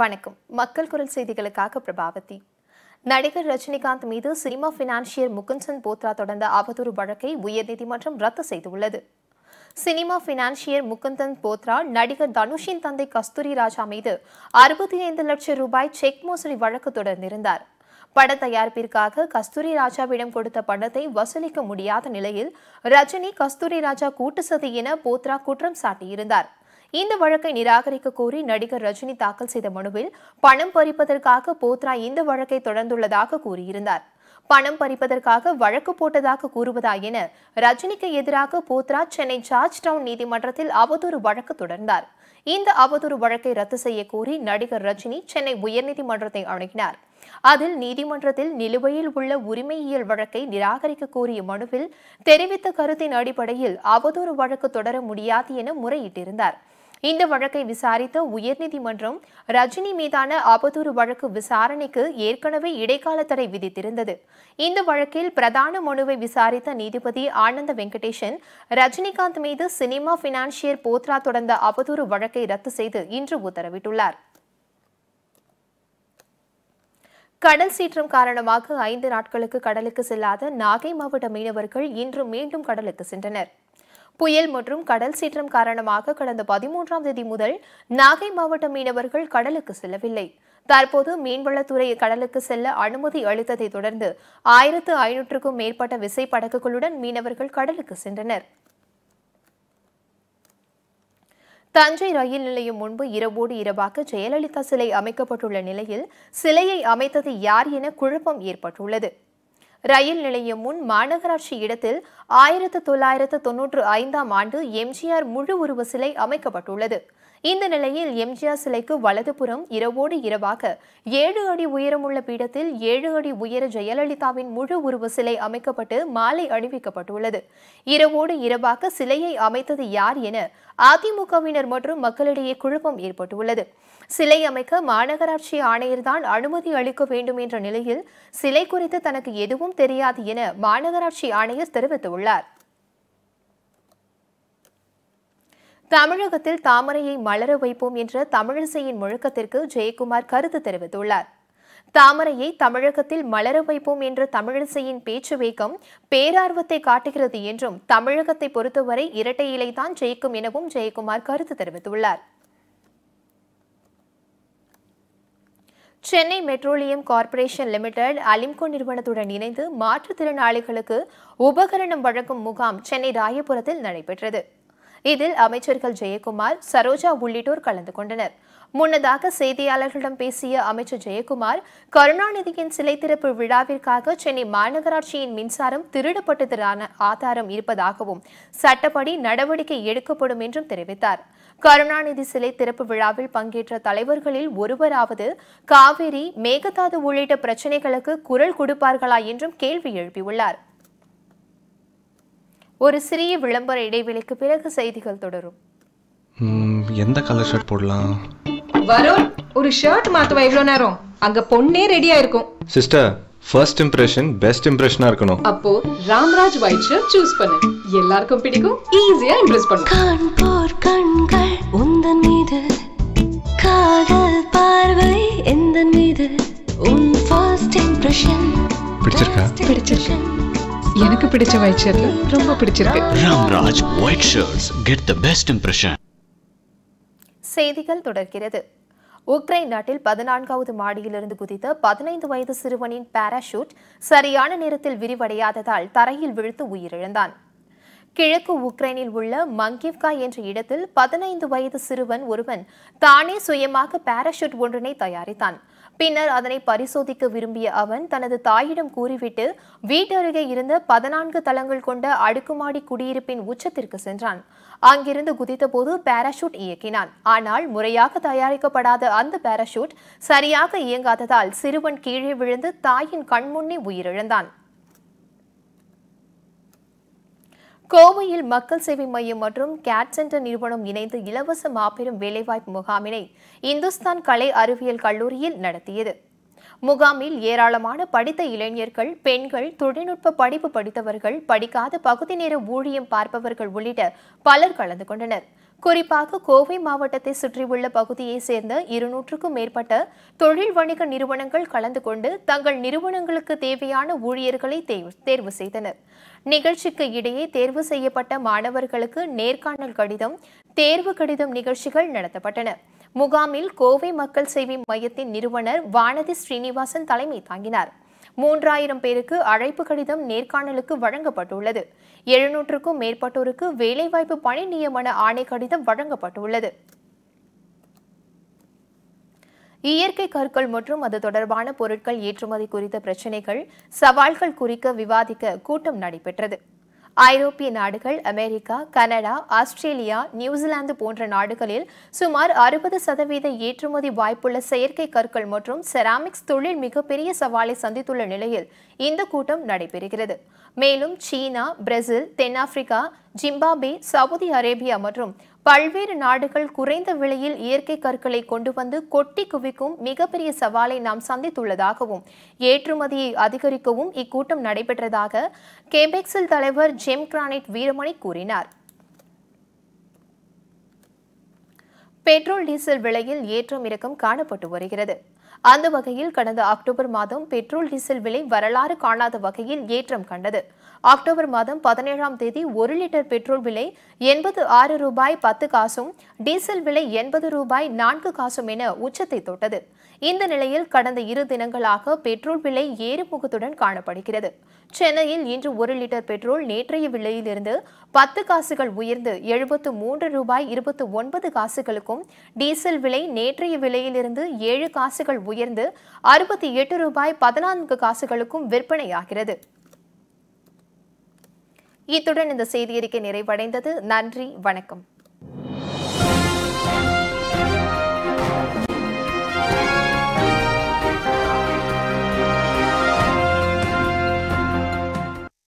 வணக்கம். மக்கள் குரல் செய்திகளுக்காக பிரபாவதி. நடிகர் ரஜினிகாந்த் மீது சினிமா பினான்சியர் முகுந்தன் போத்ரா தொடர்ந்த அவதூறு வழக்கை உயர்நீதிமன்றம் ரத்து செய்துள்ளது. சினிமா பினான்சியர் முகுந்தன் போத்ரா நடிகர் தனுஷின் தந்தை கஸ்தூரி ராஜா மீது அறுபத்தி ஐந்து லட்சம் ரூபாய் செக் மோசடி வழக்கு தொடர்ந்திருந்தார். பட தயாரிப்பிற்காக கஸ்தூரி ராஜாவிடம் கொடுத்த பணத்தை வசூலிக்க முடியாத நிலையில் ரஜினி கஸ்தூரி ராஜா கூட்டு சதி என போத்ரா குற்றம் சாட்டியிருந்தார். இந்த வழக்கை நிராகரிக்க கோரி நடிகர் ரஜினி தாக்கல் செய்த மனுவில் பணம் பறிப்பதற்காக போத்ரா இந்த வழக்கை தொடர்ந்துள்ளதாக கூறியிருந்தார். பணம் பறிப்பதற்காக வழக்கு போட்டதாக கூறுவதா என ரஜினிக்கு எதிராக போத்ரா சென்னை ஜார்ஜ் டவுன் நீதிமன்றத்தில் அவதூறு வழக்கு தொடர்ந்தார். இந்த அவதூறு வழக்கை ரத்து செய்ய கோரி நடிகர் ரஜினி சென்னை உயர்நீதிமன்றத்தை அணுகினார். அதில் நீதிமன்றத்தில் நிலுவையில் உள்ள உரிமையியல் வழக்கை நிராகரிக்க கோரிய மனுவில் தெரிவித்த கருத்தின் அடிப்படையில் அவதூறு வழக்கு தொடர முடியாது என முறையிட்டிருந்தார். இந்த வழக்கை விசாரித்த உயர்நீதிமன்றம் ரஜினி மீதான ஆபத்தூறு வழக்கு விசாரணைக்கு ஏற்கனவே இடைக்கால தடை விதித்திருந்தது. இந்த வழக்கில் பிரதான மனுவை விசாரித்த நீதிபதி ஆனந்த வெங்கடேஷன் ரஜினிகாந்த் மீது சினிமா பினான்சியர் போத்ரா தொடர்ந்த அவதூறு வழக்கை ரத்து செய்து இன்று உத்தரவிட்டுள்ளார். கடல் சீற்றம் காரணமாக ஐந்து நாட்களுக்கு கடலுக்கு செல்லாத நாகை மாவட்ட மீனவர்கள் இன்று மீண்டும் கடலுக்கு சென்றனர். புயல் மற்றும் கடல் சீற்றம் காரணமாக கடந்த பதிமூன்றாம் தேதி முதல் நாகை மாவட்ட மீனவர்கள் கடலுக்கு செல்லவில்லை. தற்போது மீன்வளத்துறை கடலுக்கு செல்ல அனுமதி அளித்ததை தொடர்ந்து ஆயிரத்து ஐநூற்றுக்கும் மேற்பட்ட விசைப்படகுகளுடன் மீனவர்கள் கடலுக்கு சென்றனர். தஞ்சை ரயில் நிலையம் முன்பு இரவோடு இரவாக ஜெயலலிதா சிலை அமைக்கப்பட்டுள்ள நிலையில் சிலையை அமைத்தது யார் என குழப்பம் ஏற்பட்டுள்ளது. ரயில் நிலையம் முன் மாநகராட்சி இடத்தில் ஆயிரத்து தொள்ளாயிரத்து தொன்னூற்று ஐந்தாம் ஆண்டு எம்ஜிஆர் முழு உருவ சிலை அமைக்கப்பட்டுள்ளது. இந்த நிலையில் எம்ஜிஆர் சிலைக்கு வலதுபுறம் இரவோடு இரவாக ஏழு அடி உயரமுள்ள பீடத்தில் ஏழு அடி உயர ஜெயலலிதாவின் முழு உருவ சிலை அமைக்கப்பட்டு மாலை அணிவிக்கப்பட்டுள்ளது. இரவோடு இரவாக சிலையை அமைத்தது யார் என அதிமுகவினர் மற்றும் மக்களிடையே குழப்பம் ஏற்பட்டுள்ளது. சிலை அமைக்க மாநகராட்சி ஆணையர்தான் அனுமதி அளிக்க வேண்டும் என்ற நிலையில் சிலை குறித்து தனக்கு எதுவும் தெரியாது என மாநகராட்சி ஆணையர் தெரிவித்துள்ளார். தமிழகத்தில் தாமரையை மலர வைப்போம் என்ற தமிழிசையின் முழக்கத்திற்கு ஜெயக்குமார் கருத்து தெரிவித்துள்ளார். தாமரையை தமிழகத்தில் மலர வைப்போம் என்ற தமிழிசையின் பேச்சு வேகம் பேரார்வத்தை காட்டுகிறது என்றும் தமிழகத்தை பொறுத்தவரை இரட்டை இலைதான் ஜெயிக்கும் எனவும் ஜெயக்குமார் கருத்து தெரிவித்துள்ளார். Chennai petroleum corporation limited Alimco நிறுவனத்துடன் இணைந்து மாற்றுத்திறனாளிகளுக்கு உபகரணம் வழங்கும் முகாம் சென்னை ராயபுரத்தில் நடைபெற்றது. இதில் அமைச்சர்கள் ஜெயக்குமார் சரோஜா உள்ளிட்டோர் கலந்து கொண்டனர். முன்னதாக செய்தியாளர்களிடம் பேசிய அமைச்சர் ஜெயக்குமார் கருணாநிதியின் சிலை திறப்பு விழாவிற்காக சென்னை மாநகராட்சியின் மின்சாரம் திருடப்பட்டதற்கான ஆதாரம் இருப்பதாகவும் சட்டப்படி நடவடிக்கை எடுக்கப்படும் என்றும் தெரிவித்தார். கருணாநிதி சிலை திறப்பு விழாவில் பங்கேற்ற தலைவர்களில் ஒருவராவது காவிரி மேகதாது உள்ளிட்ட பிரச்சினைகளுக்கு குரல் கொடுப்பார்களா என்றும் கேள்வி எழுப்பியுள்ளார். ஒரு சிறிய விளம்பர இடைவெளிக்கு பிறகு செய்திகள் தொடரும். ம், எந்த கலர் ஷர்ட் போடலாம்? வருண் ஒரு ஷர்ட் மாத்துவா இவ்வளவு நேரம்? அங்க பொண்ணே ரெடியா இருக்கும் சிஸ்டர் ஃபர்ஸ்ட் இம்ப்ரெஷன் பெஸ்ட் இம்ப்ரெஷனாக இருக்கணும். அப்போ ராம்ராஜ் ஒயிட் ஷர்ட் சூஸ் பண்ணு. எல்லாருக்கும் பிடிக்கும் ஈஸியா இம்ப்ரெஸ் பண்ணும் காண்போர் கண்கள் உந்தன் மீது காதல் பார்வை எந்தன் மீது? உன் ஃபர்ஸ்ட் இம்ப்ரெஷன் பிடிச்சிருக்கா? பிடிச்சிருக்கு எனக்கு பிடிச்ச ஒயிட் ஷர்ட்ல ரொம்ப பிடிச்சிருக்கு. Ramraj White Shirts get the best impression. செய்திகள் தொடர்கிறது. உக்ரைன் நாட்டில் பதினான்காவது மாடியிலிருந்து குதித்த பதினைந்து வயது சிறுவனின் பாராஷூட் சரியான நேரத்தில் விரிவடையாததால் தரையில் விழுந்து உயிரிழந்தான். கிழக்கு உக்ரைனில் உள்ள மங்கிவ்கா என்ற இடத்தில் பதினைந்து வயது சிறுவன் ஒருவன் தானே சுயமாக பாராஷூட் ஒன்றினை தயாரித்தான். பின்னர் அதனை பரிசோதிக்க விரும்பிய அவன் தனது தாயிடம் கூறிவிட்டு வீட்டருகே இருந்த பதினான்கு தளங்கள் கொண்ட அடுக்குமாடி குடியிருப்பின் உச்சத்திற்கு சென்றான். அங்கிருந்து குதித்தபோது பாராஷூட் இயக்கினான். ஆனால் முறையாக தயாரிக்கப்படாத அந்த பாராஷூட் சரியாக இயங்காததால் சிறுவன் கீழே விழுந்து தாயின் கண்முன்னே உயிரிழந்தான். கோவையில் மக்கள் சேவை மையம் மற்றும் கேட் சென்டர் நிறுவனம் இணைந்து இலவச மாபெரும் வேலைவாய்ப்பு முகாமினை இந்துஸ்தான் கலை அறிவியல் கல்லூரியில் நடத்தியது. முகாமில் ஏராளமான படித்த இளைஞர்கள் பெண்கள் தொழில்நுட்ப படிப்பு படித்தவர்கள் படிக்காத பகுதி நேர ஊழியம் பார்ப்பவர்கள் உள்ளிட்ட பலர் கலந்து கொண்டனர். குறிப்பாக கோவை மாவட்டத்தை சுற்றியுள்ள பகுதியைச் சேர்ந்த இருநூற்றுக்கும் மேற்பட்ட தொழில் வணிக நிறுவனங்கள் கலந்து கொண்டு தங்கள் நிறுவனங்களுக்கு தேவையான ஊழியர்களை தேர்வு- தேர்வு செய்தனர். நிகழ்ச்சிக்கு இடையே தேர்வு செய்யப்பட்ட மாணவர்களுக்கு நேர்காணல் கடிதம் தேர்வு கடிதம் நிகழ்ச்சிகள் நடத்தப்பட்டன. முகாமில் கோவை மக்கள் சேவை மையத்தின் நிறுவனர் வானதி ஸ்ரீனிவாசன் தலைமை தாங்கினார். மூன்றாயிரம் பேருக்கு அழைப்பு கடிதம் நேர்காணலுக்கு வழங்கப்பட்டுள்ளது. எழுநூற்றுக்கும் மேற்பட்டோருக்கு வேலைவாய்ப்பு பணி நியமன ஆணை கடிதம் வழங்கப்பட்டுள்ளது. இயற்கை கற்கள் மற்றும் அது தொடர்பான பொருட்கள் ஏற்றுமதி குறித்த பிரச்சினைகள் சவால்கள் குறிக்க விவாதிக்க கூட்டம் நடைபெற்றது. ஐரோப்பிய நாடுகள் அமெரிக்கா கனடா ஆஸ்திரேலியா நியூசிலாந்து போன்ற நாடுகளில் சுமார் அறுபது சதவீத ஏற்றுமதி வாய்ப்புள்ள செயற்கை கற்கள் மற்றும் செராமிக்ஸ் தொழில் மிகப்பெரிய சவாலை சந்தித்துள்ள நிலையில் இந்த கூட்டம் நடைபெறுகிறது. மேலும் சீனா பிரேசில் தென்னாப்பிரிக்கா ஜிம்பாபே சவுதி அரேபியா மற்றும் பல்வேறு நாடுகள் குறைந்த விலையில் இயற்கை கற்களை கொண்டு வந்து கொட்டி குவிக்கும் மிகப்பெரிய சவாலை நாம் சந்தித்துள்ளதாகவும் ஏற்றுமதியை அதிகரிக்கவும் இக்கூட்டம் நடைபெற்றதாக கேபெக்ஸில் தலைவர் ஜெம் கிரானைட் வீரமணி கூறினார். பெட்ரோல் டீசல் விலையில் ஏற்றம் இறக்கம் காணப்பட்டு வருகிறது. அந்த வகையில் கடந்த அக்டோபர் மாதம் பெட்ரோல் டீசல் விலை வரலாறு காணாத வகையில் ஏற்றம் கண்டது. அக்டோபர் மாதம் பதினேழாம் தேதி ஒரு லிட்டர் பெட்ரோல் விலை எண்பது ஆறு ரூபாய் பத்து காசும் டீசல் விலை எண்பது ரூபாய் நான்கு காசும் என உச்சத்தை தொட்டது. இந்த நிலையில் கடந்த இரு தினங்களாக பெட்ரோல் விலை ஏறுமுகத்துடன் காணப்படுகிறது. சென்னையில் இன்று ஒரு லிட்டர் பெட்ரோல் நேற்றைய விலையிலிருந்து பத்து காசுகள் உயர்ந்து எழுபத்து மூன்று ரூபாய் இருபத்து ஒன்பது காசுகளுக்கும் டீசல் விலை நேற்றைய விலையிலிருந்து ஏழு காசுகள் உயர்ந்து அறுபத்தி எட்டு ரூபாய் பதினான்கு காசுகளுக்கும் விற்பனையாகிறது. இத்துடன் இந்த செய்தியறிக்கை நிறைவடைந்தது. நன்றி வணக்கம்.